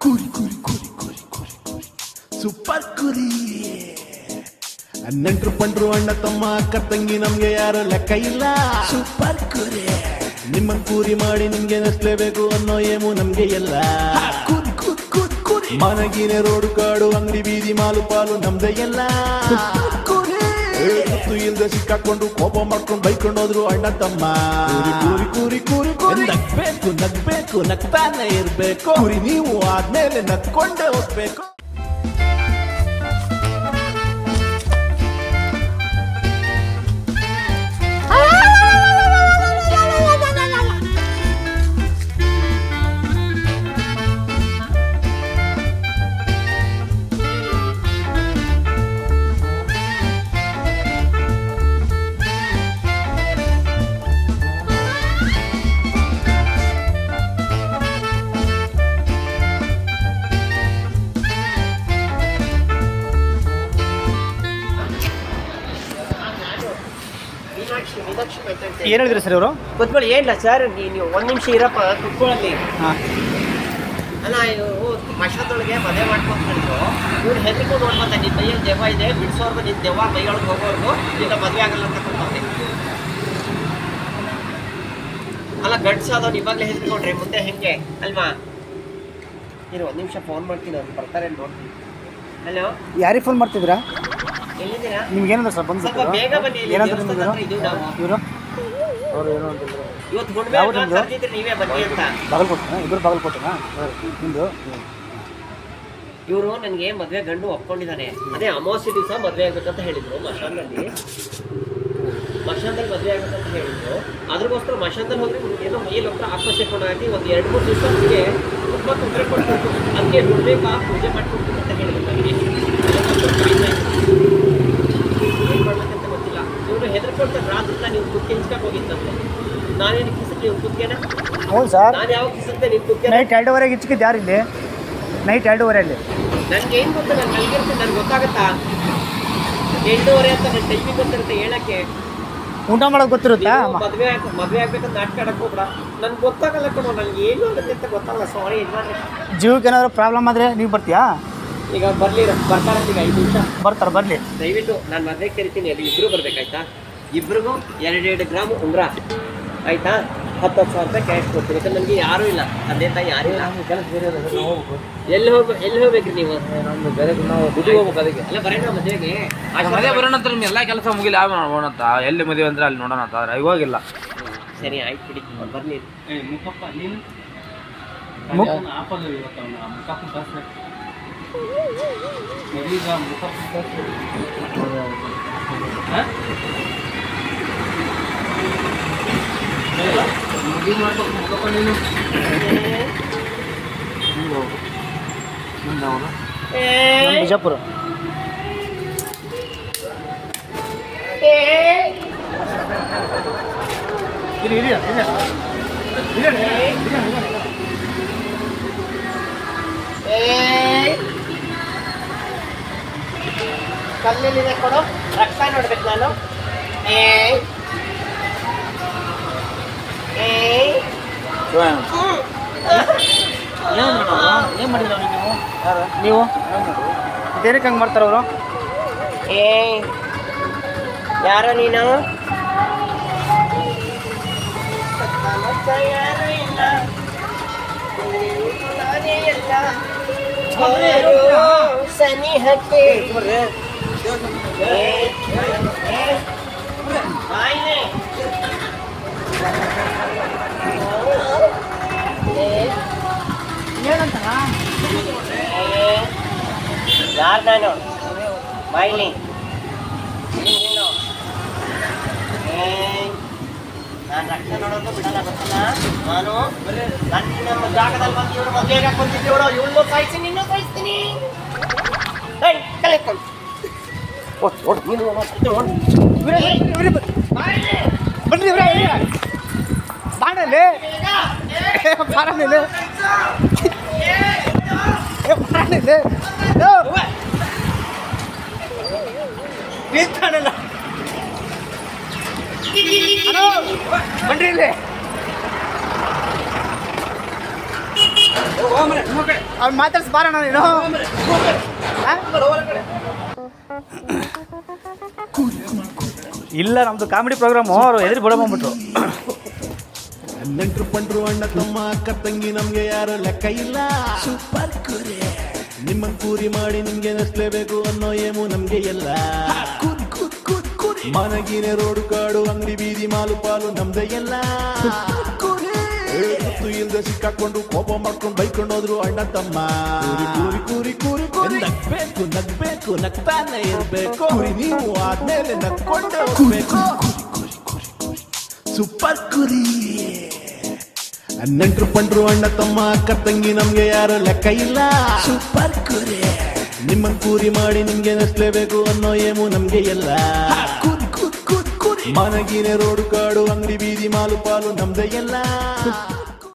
ಕುರಿ ಕುರಿ ಕುರಿ ಕುರಿ ಕುರಿ ಕುರಿ ಸೂಪರ್ ಕುರಿ ನೆಂಟ್ರು ಪಂಡ್ರು ಅಣ್ಣ ತಮ್ಮ ಅಕ್ಕ ತಂಗಿ ನಮ್ಗೆ ಯಾರು ಲೆಕ್ಕ ಇಲ್ಲ. ಸೂಪರ್ ಕುರಿ ನಿಮ್ಮ ಕೂರಿ ಮಾಡಿ ನಿಮ್ಗೆ ನಸ್ಲೇಬೇಕು ಅನ್ನೋ ಏಮು ನಮ್ಗೆ ಎಲ್ಲ ಕುರಿ ಕುರಿ ಕುರಿ ಕುರಿ ಮನಗಿನ ರೋಡು ಕಾಡು ಅಂಗಡಿ ಬೀದಿ ಮಾಲು ಪಾಲು ನಮ್ದೇ ಎಲ್ಲ ಗೊತ್ತು ಇಲ್ದೆ ಸಿಕ್ಕಾಕೊಂಡು ಕೋಪ ಮಾಡ್ಕೊಂಡು ಬೈಕೊಂಡು ಹೋದ್ರು ಅಣ್ಣ ತಮ್ಮ. ಕೂರಿ ಕೂರಿ ಕೂರಿ ಕೂರಿ ಕೂರಿ. ನಗ್ಬೇಕು ನಗ್ಬೇಕು ನಗ್ತಾನೆ ಇರ್ಬೇಕು. ಕುರಿ ನೀವು ಆದ್ಮೇಲೆ ನಗ್ಕೊಂಡೇ ಹೋಗ್ಬೇಕು. ಏನು ಹೇಳಿದ್ರಿ ಸರ್ ಇವರು? ಕೂತ್ಕೊಳ್ಳಿ ಏನಿಲ್ಲ ಸರ್ ನೀವು ಒಂದ್ ನಿಮಿಷ ಇರಪ್ಪ ಕುತ್ಕೊಳ್ಳಿ ಅಲ್ಲ. ಓ ಮಶದೊಳಗೆ ಮದುವೆ ಮಾಡ್ಕೊಂಡ್ಬಿಟ್ಟು ಇವ್ರು ಹೆದರಿಕೊಂಡು ನೋಡ್ಬಂತ ನಿನ್ ಮೈಯಲ್ಲಿ ದೇವ ಇದೆ ಬಿಡಿಸೋರ್ಗು ನಿನ್ ದೇವ ಮೈಯೊಳಗೆ ಹೋಗೋರ್ಗು ಈಗ ಮದುವೆ ಆಗಲ್ಲ ಅಂತ ಕೊಡ್ತಾನೆ ಅಲ್ಲ ಗಡ್ಸಾದವ್ರು ಇವಾಗಲೇ ಹೆದರ್ಕೊಂಡ್ರೆ ಮುಂದೆ ಹೆಂಗೆ? ಅಲ್ವಾ? ಇರು ಒಂದು ನಿಮಿಷ ಫೋನ್ ಮಾಡ್ತೀನಿ ಅವ್ರು ಬರ್ತಾರೆ ನೋಡ್ತೀನಿ ಹಲೋ ಯಾರಿಗೆ ಫೋನ್ ಮಾಡ್ತಿದ್ರಾ ಎಲ್ಲಿದ್ದೀರಾ? ನಿಮ್ಗೆ ಏನಂದ್ರೆ ಸರ್ ಬಂದು ಬೇಗ ಬನ್ನಿ ಏನಾದ್ರು. ಇವರು? ಅವ್ರು ಏನೋ ಅಂತಂದ್ರು. ಬಾಗಲಕೋಟೆನಾ? ಇಬ್ಬರು ಬಾಗಲಕೋಟೆನಾ? ನಿಮ್ಮದು ಇವರು ನನಗೆ ಮದುವೆ ಗಂಡು ಒಪ್ಕೊಂಡಿದ್ದಾನೆ ಅದೇ ಅಮಾವಾಸ್ಯ ದಿವಸ ಮದುವೆ ಆಗ್ಬೇಕಂತ ಹೇಳಿದ್ರು ಮಶಾನ್ನಲ್ಲಿ ಮಶಾನ್ದಲ್ಲಿ ಮದುವೆ ಆಗ್ಬೇಕಂತ ಹೇಳಿದ್ರು. ಅದ್ರಗೋಸ್ಕರ ಮಶಾನ್ದಲ್ಲಿ ಹೋದ್ರೆ ಏನೋ ಮೈಯಲ್ಲಿ ಒಬ್ಬರು ಆತ್ಮಹತ್ಯೆ ಕೊಡಿ ಒಂದು ಎರಡು ಮೂರು ದಿವಸ ನನಗೆ ತುಂಬ ತೊಂದರೆ ಕೊಡ್ಬೇಕು ಅದಕ್ಕೆ ದುಡ್ಬೇಕಾ ಪೂಜೆ ಮಾಡಿಕೊಡ್ಬೇಕು ಅಂತ ಹೇಳಿದ್ರು ನನಗೆ. ಹೆದರ್ಕೊಳ್ತಾರೆ ರಾತ್ರಿ ನೀವು ಕುಕ್ಕೆ ಹಿಂಚ್ಕಕ್ಕೆ ಹೋಗಿತ್ತಂತೆ ನಾನೇನು ಕಿಸಕ್ಕೆ ನೀವು ಕುಕ್ಕೆನ ಹೌದು ಸರ್. ನಾನು ಯಾವಾಗ ಕಿಸಕ್ಕೆ ನೀವು ಕುಕ್ಕೆ ನೈಟ್ ಎರಡೂವರೆಗೆ ಇಚ್ಚಿದ್ದು ಯಾರು ಇಲ್ಲಿ? ನೈಟ್ ಎರಡೂವರೆಯಲ್ಲಿ. ನನಗೆ ಏನು ಗೊತ್ತು ನಾನು ಮಲಗಿರ್ತೀನಿ ನನ್ಗೆ ಗೊತ್ತಾಗತ್ತಾ? ಎಂಟೂವರೆ ಅಂತ ನನ್ನ ಟೈಮಿಂಗ್ ಗೊತ್ತಿರುತ್ತೆ ಹೇಳಕ್ಕೆ. ಊಟ ಮಾಡೋದು ಗೊತ್ತಿರುತ್ತಾ? ಮದುವೆ ಮದ್ವೆ ಮದುವೆ ಆಗ್ಬೇಕಂತ ನಾಟಕ ಆಡಕ್ ಹೋಗ್ಬೇಡ. ನನ್ಗೆ ಗೊತ್ತಾಗಲ್ಲ ಕಣೋ ನನಗೆ ಏನು ಆಗುತ್ತೆ ಅಂತ ಗೊತ್ತಾಗಲ್ಲ ಸಾರಿ ಯಜಮಾನ್ರೆ ಜೀವಕ್ಕೆ ಏನಾದ್ರು ಪ್ರಾಬ್ಲಮ್ ಆದರೆ ನೀವು ಬರ್ತೀಯಾ? ಈಗ ಬರಲಿ ಬರ್ತಾರೆ ಈಗ ಐದು ನಿಮಿಷ. ಬರ್ತಾರೆ ಬರಲಿ. ದಯವಿಟ್ಟು ನಾನು ಮದುವೆ ಕರಿತೀನಿ ಅಲ್ಲಿ ಇಬ್ರು ಬರ್ಬೇಕಾಯ್ತಾ? ಇಬ್ರಿಗೂ ಎರಡೆರಡು ಗ್ರಾಮ್ ಉಂಗ್ರ. ಆಯ್ತಾ? ಹತ್ತು ಹತ್ತು ಸಾವಿರ ರೂಪಾಯಿ ಕ್ಯಾಶ್ ಕೊಡ್ತೀನಿ. ಯಾಕಂದ್ರೆ ನನಗೆ ಯಾರೂ ಇಲ್ಲ. ತಂದೆ ತಾಯಿ ಯಾರೂ ಇಲ್ಲ. ಕೆಲಸ ಬೇರೆ ಎಲ್ಲಿ ಹೋಗ ಎಲ್ಲಿ ಹೋಗ್ಬೇಕ್ರಿ ನೀವು? ನಮ್ದು ಬೇರೆ ನಾವು ದುಡ್ಡು ಹೋಗ್ಬೇಕು ಅದಕ್ಕೆ. ಅಲ್ಲ ಬರೋಣ ಮದುವೆಗೆ. ಮದುವೆ ಬರೋಣ ಅಂತ ನಿಮ್ಗೆ ಎಲ್ಲ ಕೆಲಸ ಮುಗಿಲಿ. ಯಾವ ನೋಡೋಣ ಅಂತ. ಎಲ್ಲಿ ಮದುವೆ ಅಂದ್ರೆ ಅಲ್ಲಿ ನೋಡೋಣ ಅಂತ. ಆದ್ರೆ ಇವಾಗಿಲ್ಲ. ಸರಿ ಆಯ್ತು ಬಿಡಿ. ಬರ್ಲಿ. ಮುಖಪ್ಪ ನೀನು? ಇರಿ ಇರಿ ಇರಿ ಕಲ್ಲಲ್ಲಿದೆ ಕೊಡು ರಕ್ತ ನೋಡ್ಬೇಕು ನಾನು ಏ ಏ ಏನು ಮಾಡಿದ್ರು ನೀವು? ಯಾರು? ನೀವು? ಇದೇನಕ್ಕೆ ಹಂಗೆ ಮಾಡ್ತಾರೆ ಅವರು? ಏ ಯಾರೋ ನೀನು? ನಾನೇ ಎಲ್ಲ ಯಾರು ಸನಿಹಕ್ಕೆ ಏ, ಏ, ಬಾಯ್ಲೆ. ಏ, ಯಾರು ನಾನು ಬಾಯ್ಲಿ ನೀನು. ನಾನು ರಕ್ತ ನೋಡೋದು ಬಿಡಲ್ಲ ಗೊತ್ತಲ್ಲ? ನಾನು ನನ್ನ ನಮ್ಮ ಜಾಗದಲ್ಲಿ ಬಂದು ಇವ್ರು ಮದುವೆಗೆ ಹಾಕೊಂತಿದ್ದೆ ಇವಳು ಇವಳು ಸಾಯಿಸ್ತೀನಿ ನಿನ್ನೂ ಸಾಯಿಸ್ತೀನಿ ಕಲೆಕ್ಕೊಂಡು ಓಡ್ ಓಡ್ ನೀನು ಬನ್ನಿ ಇವ್ರೆ ಬಾಣಲ್ಲಿ ನಿಂತಾಣಲ್ಲ ಬನ್ರಿ ಇಲ್ಲಿ. ಅವ್ನು ಮಾತಾಡ್ಸಿ ಬಾರಣ ನೀನು? ಇಲ್ಲ ನಮ್ದು ಕಾಮಿಡಿ ಪ್ರೋಗ್ರಾಮು ಅವರು ಎದುರು ಬಿಡ ಬಂದ್ಬಿಟ್ರು. ನೆಂಟ್ರು ಪಂಟ್ರು ಅಣ್ಣ ತಮ್ಮ ಅಕ್ಕ ತಂಗಿ ನಮ್ಗೆ ಯಾರು ಲೆಕ್ಕ ಇಲ್ಲ. ಸೂಪರ್ ಕುರಿ ನಿಮ್ಮ ಕೂರಿ ಮಾಡಿ ನಿಮ್ಗೆ ನೆಸ್ಲೇಬೇಕು ಅನ್ನೋ ಏಮು ನಮ್ಗೆ ಎಲ್ಲ. ಮನಗಿನೆ ರೋಡು ಕಾಡು ಅಂಗಡಿ ಬೀದಿ ಮಾಲು ಪಾಲು ನಮ್ದೆ ಎಲ್ಲ. ಗೊತ್ತು ಇಲ್ದೆ ಸಿಕ್ಕಾಕೊಂಡು ಕೋಪ ಮಾಡ್ಕೊಂಡು ಬೈಕೊಂಡು ಹೋದ್ರು ಅಣ್ಣ ತಮ್ಮ. ಕೂರಿ ಕೂರಿ ಕೂರಿ ಕೂರಿ ನಗ್ಬೇಕು ನಗ್ಬೇಕು ನಗ್ತಾನೆ ಇರ್ಬೇಕು. ಕುರಿ ನೀವು ಆದ್ಮೇಲೆ ನಗ್ಕೊಂಡೆ ಹೋಗ್ಬೇಕು. ಸೂಪರ್ ಕುರಿ. ನೆಂಟ್ರು ಪಂಡ್ರು ಅಣ್ಣ ತಮ್ಮ ಅಕ್ಕ ತಂಗಿ ನಮ್ಗೆ ಯಾರು ಲೆಕ್ಕ ಇಲ್ಲ. ಸೂಪರ್ ಕುರಿ ನಿಮ್ಮ ಕೂರಿ ಮಾಡಿ ನಿಮ್ಗೆ ನೆಸ್ಲೇಬೇಕು ಅನ್ನೋ ಏಮು ನಮ್ಗೆ ಎಲ್ಲ. ಮನಗಿನ ರೋಡು ಕಾಡು ಅಂಗಡಿ ಬೀದಿ ಮಾಲು ಪಾಲು ನಮ್ದೆ ಎಲ್ಲ.